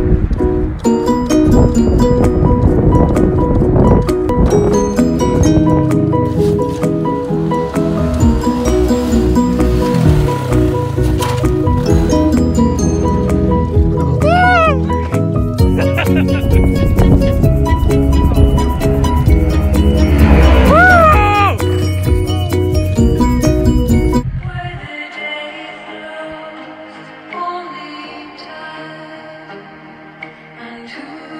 Thank you. you.